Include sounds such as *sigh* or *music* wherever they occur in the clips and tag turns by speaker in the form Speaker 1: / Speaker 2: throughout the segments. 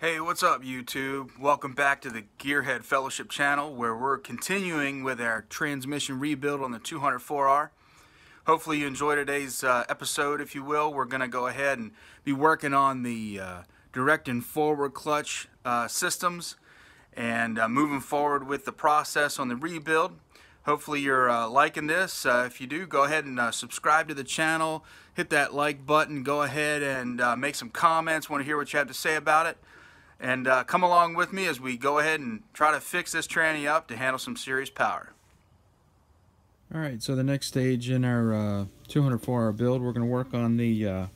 Speaker 1: Hey, what's up YouTube? Welcome back to the Gearhead Fellowship channel where we're continuing with our transmission rebuild on the 200-4R. Hopefully you enjoy today's uh, episode, if you will. We're going to go ahead and be working on the uh, direct and forward clutch uh, systems and uh, moving forward with the process on the rebuild. Hopefully you're uh, liking this. Uh, if you do, go ahead and subscribe to the channel. Hit that like button. Go ahead and make some comments. Want to hear what you have to say about it and uh, come along with me as we go ahead and try to fix this tranny up to handle some serious power.
Speaker 2: Alright, so the next stage in our uh, 200-4R build, we're going to work on the uh,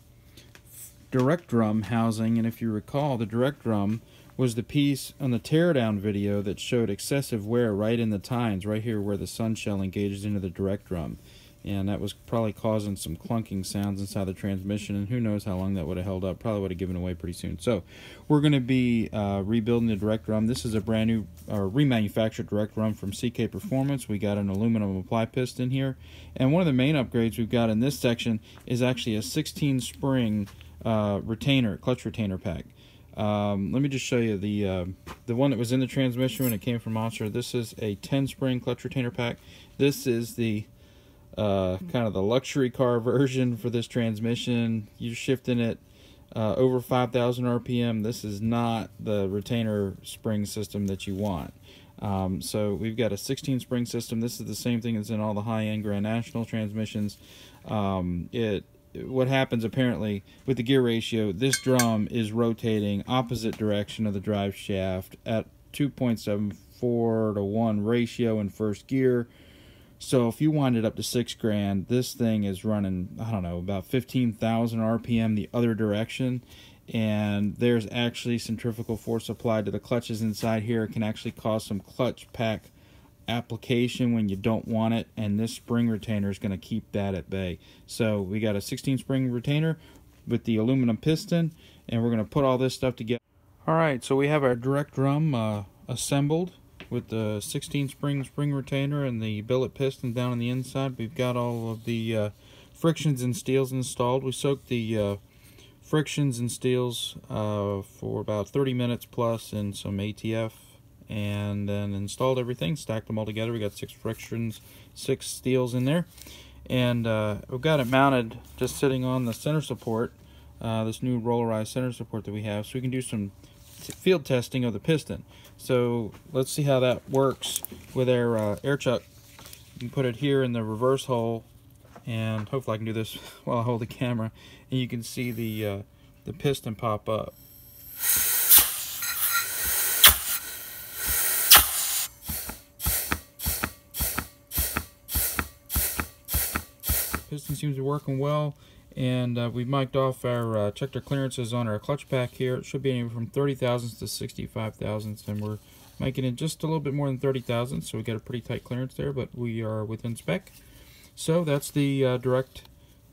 Speaker 2: direct drum housing, and if you recall, the direct drum was the piece on the teardown video that showed excessive wear right in the tines, right here where the sun shell engages into the direct drum and that was probably causing some clunking sounds inside the transmission and who knows how long that would have held up. Probably would have given away pretty soon. So we're going to be uh, rebuilding the direct drum this is a brand new uh, remanufactured direct drum from CK Performance. We got an aluminum apply piston here. And one of the main upgrades we've got in this section is actually a 16 spring uh, retainer clutch retainer pack. Um, let me just show you the uh, the one that was in the transmission when it came from Monster. This is a 10 spring clutch retainer pack. This is the uh, kind of the luxury car version for this transmission. You're shifting it uh, over 5,000 RPM. This is not the retainer spring system that you want. Um, so we've got a 16 spring system. This is the same thing as in all the high-end Grand National transmissions. Um, it what happens apparently with the gear ratio, this drum is rotating opposite direction of the drive shaft at 2.74 to 1 ratio in first gear so if you wind it up to six grand, this thing is running, I don't know, about 15,000 RPM the other direction. And there's actually centrifugal force applied to the clutches inside here. It can actually cause some clutch pack application when you don't want it. And this spring retainer is going to keep that at bay. So we got a 16 spring retainer with the aluminum piston. And we're going to put all this stuff together. All right, so we have our direct drum uh, assembled with the 16 spring spring retainer and the billet piston down on the inside. We've got all of the uh, frictions and steels installed. We soaked the uh, frictions and steels uh, for about 30 minutes plus in some ATF and then installed everything, stacked them all together. We got six frictions, six steels in there. And uh, we've got it mounted just sitting on the center support, uh, this new rollerized center support that we have, so we can do some field testing of the piston. So let's see how that works with our uh, air chuck. You can put it here in the reverse hole and hopefully I can do this *laughs* while I hold the camera and you can see the uh, the piston pop up. Piston seems to be working well and uh, we've mic'd off our uh, checked our clearances on our clutch pack here. It should be anywhere from 30 thousandths to 65 thousandths and we're making it just a little bit more than 30 thousandths so we got a pretty tight clearance there but we are within spec. So that's the uh, direct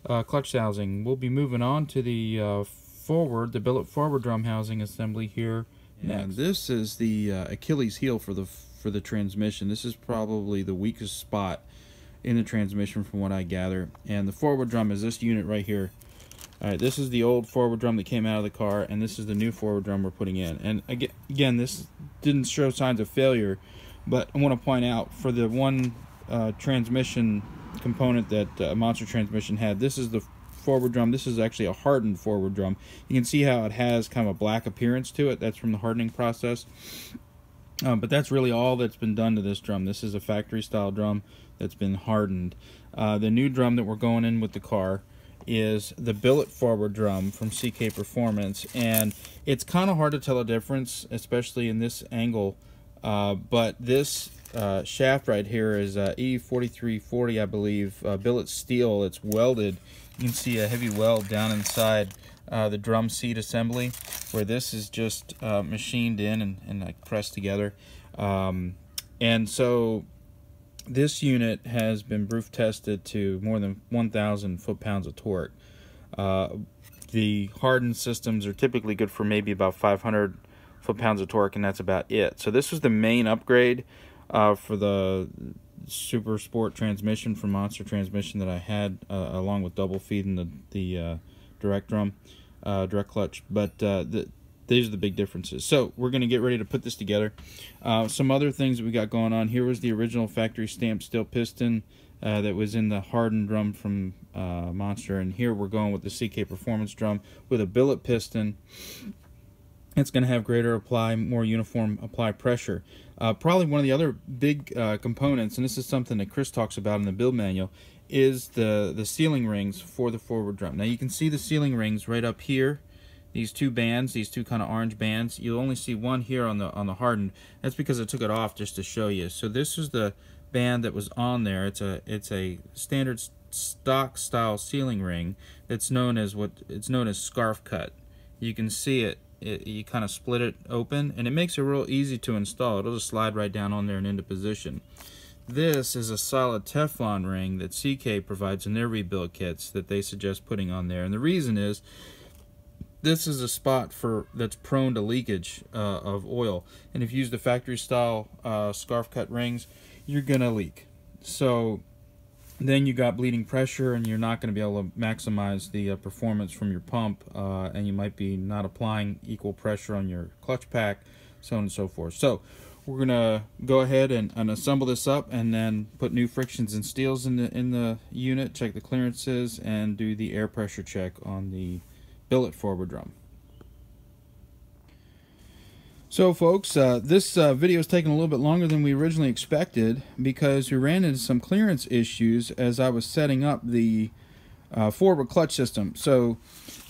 Speaker 2: uh, clutch housing. We'll be moving on to the uh, forward the billet forward drum housing assembly here next. and this is the uh, Achilles heel for the for the transmission. This is probably the weakest spot in the transmission from what I gather. And the forward drum is this unit right here. Alright, this is the old forward drum that came out of the car, and this is the new forward drum we're putting in. And again, this didn't show signs of failure, but I want to point out for the one uh, transmission component that uh, Monster Transmission had, this is the forward drum. This is actually a hardened forward drum. You can see how it has kind of a black appearance to it. That's from the hardening process. Um, but that's really all that's been done to this drum. This is a factory style drum that's been hardened. Uh, the new drum that we're going in with the car is the billet forward drum from CK Performance and it's kind of hard to tell a difference especially in this angle uh, but this uh, shaft right here is uh, E4340 I believe uh, billet steel it's welded you can see a heavy weld down inside uh, the drum seat assembly where this is just uh, machined in and, and like pressed together um, and so this unit has been proof tested to more than 1,000 foot-pounds of torque. Uh, the hardened systems are typically good for maybe about 500 foot-pounds of torque, and that's about it. So this was the main upgrade uh, for the Super Sport transmission from Monster Transmission that I had, uh, along with double feeding the the uh, direct drum, uh, direct clutch. But uh, the these are the big differences. So we're going to get ready to put this together. Uh, some other things that we got going on. Here was the original factory stamped steel piston uh, that was in the hardened drum from uh, Monster. And here we're going with the CK Performance drum with a billet piston. It's going to have greater apply, more uniform apply pressure. Uh, probably one of the other big uh, components, and this is something that Chris talks about in the build manual, is the, the sealing rings for the forward drum. Now you can see the sealing rings right up here these two bands, these two kind of orange bands. You'll only see one here on the on the hardened. That's because I took it off just to show you. So this is the band that was on there. It's a it's a standard stock style sealing ring that's known as what it's known as scarf cut. You can see it, it you kind of split it open and it makes it real easy to install. It'll just slide right down on there and into position. This is a solid Teflon ring that CK provides in their rebuild kits that they suggest putting on there. And the reason is this is a spot for that's prone to leakage uh, of oil. And if you use the factory style uh, scarf cut rings you're gonna leak. So then you got bleeding pressure and you're not going to be able to maximize the uh, performance from your pump uh, and you might be not applying equal pressure on your clutch pack so on and so forth. So we're gonna go ahead and, and assemble this up and then put new frictions and steels in the in the unit check the clearances and do the air pressure check on the billet forward drum. So folks, uh, this uh, video is taking a little bit longer than we originally expected because we ran into some clearance issues as I was setting up the uh, forward clutch system. So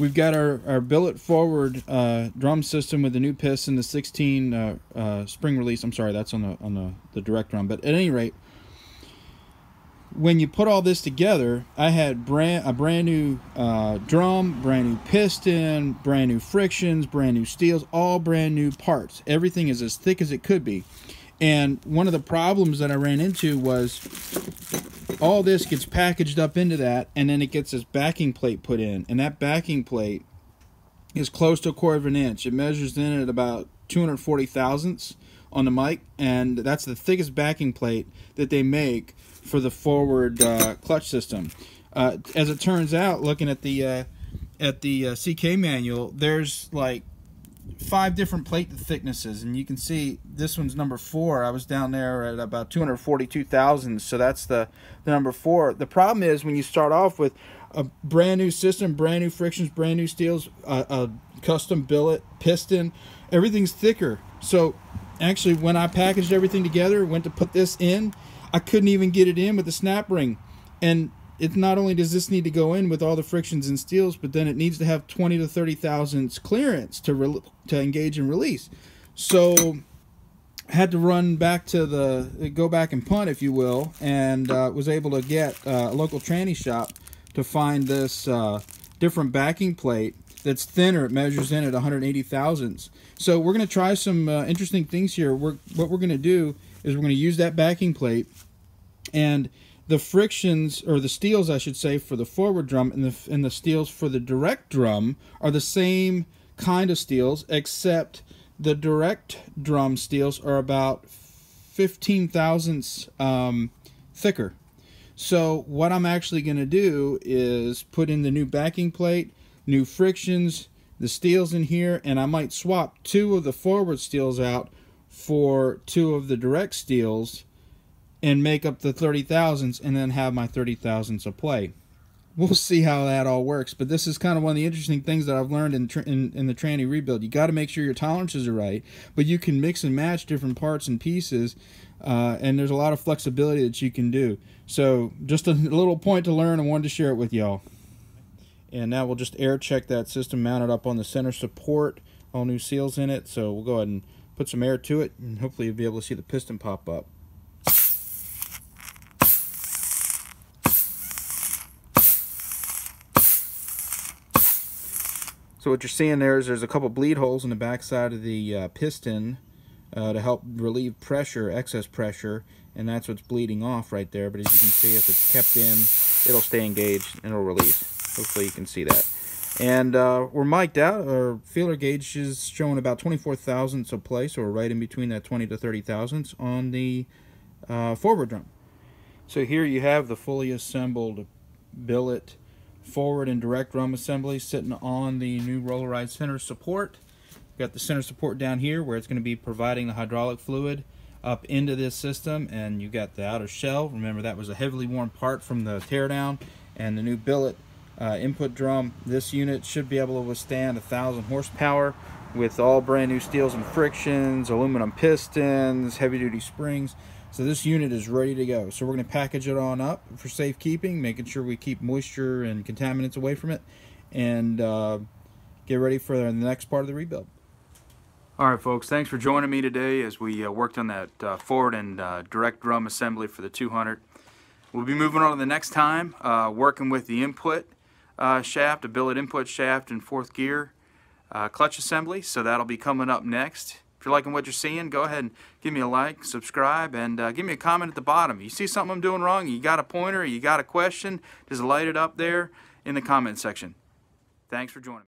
Speaker 2: we've got our, our billet forward uh, drum system with the new piston, the 16 uh, uh, spring release. I'm sorry, that's on the on the, the direct drum. But at any rate, when you put all this together, I had brand a brand new uh, drum, brand new piston, brand new frictions, brand new steels, all brand new parts. Everything is as thick as it could be. And one of the problems that I ran into was all this gets packaged up into that, and then it gets this backing plate put in, and that backing plate is close to a quarter of an inch. It measures in at about 240 thousandths on the mic, and that's the thickest backing plate that they make for the forward uh, clutch system. Uh, as it turns out, looking at the uh, at the uh, CK manual, there's like five different plate thicknesses, and you can see this one's number four. I was down there at about 242,000 so that's the, the number four. The problem is when you start off with a brand new system, brand new frictions, brand new steels, a, a custom billet, piston, everything's thicker. So actually, when I packaged everything together, went to put this in, I couldn't even get it in with the snap ring. And it not only does this need to go in with all the frictions and steels, but then it needs to have 20 to 30 thousandths clearance to to engage and release. So had to run back to the go back and punt, if you will, and uh, was able to get uh, a local tranny shop to find this uh, different backing plate that's thinner. It measures in at 180 thousandths. So we're going to try some uh, interesting things here. We're, what we're going to do is we're going to use that backing plate and the frictions or the steels I should say for the forward drum and the and the steels for the direct drum are the same kind of steels except the direct drum steels are about 15 thousandths um, thicker. So what I'm actually going to do is put in the new backing plate new frictions the steels in here and I might swap two of the forward steels out for two of the direct steels and make up the 30,000s and then have my 30 thousandths of play. We'll see how that all works, but this is kind of one of the interesting things that I've learned in in, in the tranny rebuild. You got to make sure your tolerances are right, but you can mix and match different parts and pieces, uh, and there's a lot of flexibility that you can do. So just a little point to learn, and wanted to share it with y'all. And now we'll just air check that system mounted up on the center support. All new seals in it, so we'll go ahead and put some air to it, and hopefully you'll be able to see the piston pop up. So what you're seeing there is there's a couple bleed holes in the back side of the uh, piston uh, to help relieve pressure, excess pressure, and that's what's bleeding off right there. But as you can see, if it's kept in, it'll stay engaged and it'll release. Hopefully you can see that. And uh, we're mic'd out. Our feeler gauge is showing about 24 thousandths of play, so we're right in between that 20 to 30 thousandths on the uh, forward drum. So here you have the fully assembled billet forward and direct drum assembly sitting on the new rollerized Center support. got the center support down here where it's going to be providing the hydraulic fluid up into this system and you got the outer shell remember that was a heavily worn part from the teardown and the new billet uh, input drum this unit should be able to withstand a thousand horsepower with all brand new steels and frictions aluminum pistons heavy duty springs so this unit is ready to go so we're going to package it on up for safekeeping making sure we keep moisture and contaminants away from it and uh, get ready for the next part of the rebuild
Speaker 1: all right, folks, thanks for joining me today as we uh, worked on that uh, forward and uh, direct drum assembly for the 200. We'll be moving on to the next time, uh, working with the input uh, shaft, a billet input shaft in fourth gear clutch assembly, so that'll be coming up next. If you're liking what you're seeing, go ahead and give me a like, subscribe, and uh, give me a comment at the bottom. You see something I'm doing wrong, you got a pointer, you got a question, just light it up there in the comment section. Thanks for joining me.